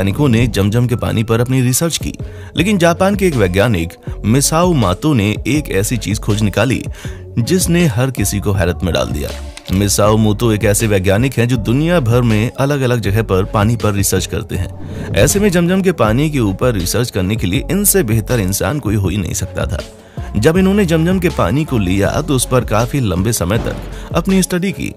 वैज्ञानिकों ने जमजम के पानी पर अपनी रिसर्च की। लेकिन जापान के एक वैज्ञानिक, मिसाओ मातो ने एक ऐसी चीज़ खोज निकाली, जिसने हर किसी को हैरत में डाल दिया। मिसाओ मोतो एक ऐसे वैज्ञानिक हैं जो दुनिया भर में अलग अलग जगह पर पानी पर रिसर्च करते हैं। ऐसे में जमजम के पानी के ऊपर रिसर्च करने के लिए इनसे बेहतर इंसान कोई हो ही नहीं सकता था। जब इन्होंने जमजम के पानी को लिया तो उस पर काफ़ी लंबे समय तक अपनी स्टडी की।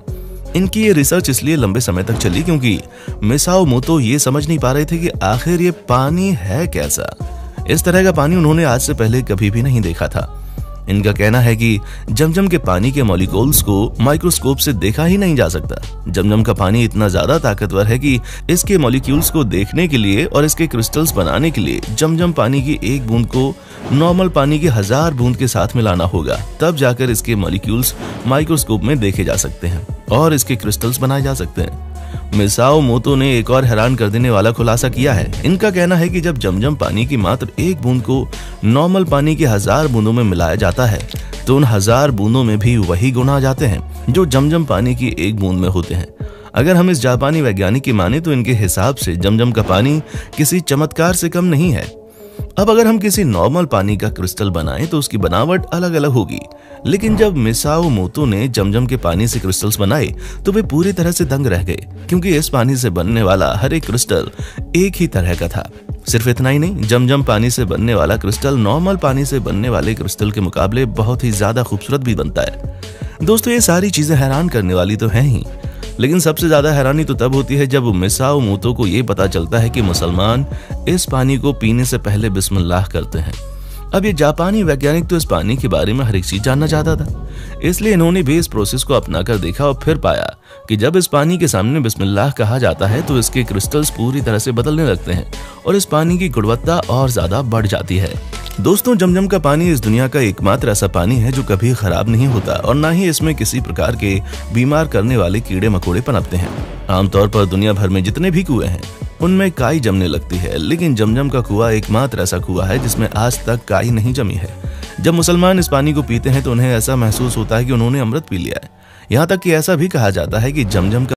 इनकी ये रिसर्च इसलिए लंबे समय तक चली क्योंकि मिसाओ मोतो ये समझ नहीं पा रहे थे कि आखिर ये पानी है कैसा। इस तरह का पानी उन्होंने आज से पहले कभी भी नहीं देखा था। इनका कहना है कि जमजम के पानी के मॉलिक्यूल्स को माइक्रोस्कोप से देखा ही नहीं जा सकता। जमजम का पानी इतना ज़्यादा ताकतवर है कि इसके मॉलिक्यूल्स को देखने के लिए और इसके क्रिस्टल्स बनाने के लिए जमजम पानी की एक बूंद को नॉर्मल पानी की हज़ार बूंद के साथ मिलाना होगा। तब जाकर इसके मॉलिक्यूल्स माइक्रोस्कोप में देखे जा सकते हैं और इसके क्रिस्टल्स बनाए जा सकते हैं। मिसाओ मोतो ने एक और हैरान कर देने वाला खुलासा किया है। इनका कहना है कि जब जमजम पानी की मात्र एक बूंद को नॉर्मल पानी के हज़ार बूंदों में मिलाया जाता है तो उन हज़ार बूंदों में भी वही गुण आ जाते हैं जो जमजम पानी की एक बूंद में होते हैं। अगर हम इस जापानी वैज्ञानिक की माने तो इनके हिसाब से जमजम का पानी किसी चमत्कार से कम नहीं है। अब अगर हम किसी नॉर्मल पानी का क्रिस्टल बनाएँ तो उसकी बनावट अलग अलग होगी। लेकिन जब मिसाओ मोतो ने जमजम के पानी से क्रिस्टल्स बनाए तो वे पूरी तरह से दंग रह गए, क्योंकि इस पानी से बनने वाला हर एक क्रिस्टल एक ही तरह का था। सिर्फ़ इतना ही नहीं, जमजम पानी से बनने वाला क्रिस्टल नॉर्मल पानी से बनने वाले क्रिस्टल के मुकाबले बहुत ही ज़्यादा खूबसूरत भी बनता है। दोस्तों, ये सारी चीज़ें हैरान करने वाली तो है ही। लेकिन सबसे ज़्यादा हैरानी तो तब होती है जब मिसाओ मूतो को ये पता चलता है कि मुसलमान इस पानी को पीने से पहले बिस्मिल्लाह करते हैं। अब ये जापानी वैज्ञानिक तो इस पानी के बारे में हर एक चीज़ जानना चाहता था। इसलिए इन्होंने भी इस प्रोसेस को अपना कर देखा और फिर पाया कि जब इस पानी के सामने बिस्मिल्लाह कहा जाता है तो इसके क्रिस्टल्स पूरी तरह से बदलने लगते हैं और इस पानी की गुणवत्ता और ज़्यादा बढ़ जाती है। दोस्तों, जमजम का पानी इस दुनिया का एकमात्र ऐसा पानी है जो कभी खराब नहीं होता और ना ही इसमें किसी प्रकार के बीमार करने वाले कीड़े मकोड़े पनपते हैं। आमतौर पर दुनिया भर में जितने भी कुएँ हैं, उनमें काई जमने लगती है, लेकिन जमजम का कुआ एकमात्र ऐसा कुआ है जिसमें आज तक काई नहीं जमी है। जब मुसलमान इस पानी को पीते हैं तो उन्हें ऐसा महसूस होता है कि उन्होंने अमृत पी लिया है। यहाँ तक कि ऐसा भी कहा जाता है कि जमजम का